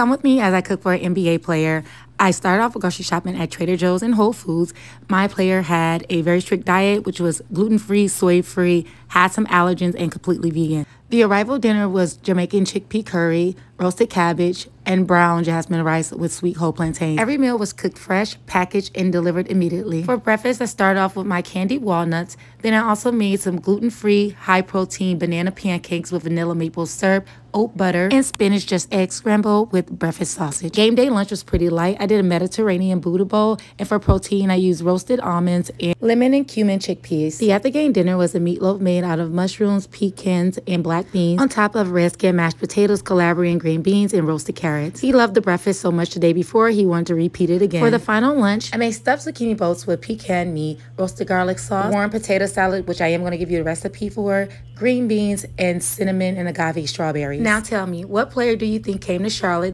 Come with me as I cook for an NBA player. I started off with grocery shopping at Trader Joe's and Whole Foods. My player had a very strict diet, which was gluten free, soy free, had some allergens, and completely vegan. The arrival dinner was Jamaican chickpea curry, roasted cabbage, and brown jasmine rice with sweet whole plantain. Every meal was cooked fresh, packaged, and delivered immediately. For breakfast, I started off with my candied walnuts. Then I also made some gluten-free, high-protein banana pancakes with vanilla maple syrup, oat butter, and spinach just egg scramble with breakfast sausage. Game day lunch was pretty light. I did a Mediterranean Buddha bowl, and for protein, I used roasted almonds and lemon and cumin chickpeas. The after game dinner was a meatloaf made out of mushrooms, pecans, and black beans, on top of red skin mashed potatoes, Calabrian green beans, and roasted carrots. He loved the breakfast so much the day before, he wanted to repeat it again. For the final lunch, I made stuffed zucchini boats with pecan meat, roasted garlic sauce, warm potato salad, which I am going to give you the recipe for, green beans, and cinnamon and agave strawberries. Now tell me, what player do you think came to Charlotte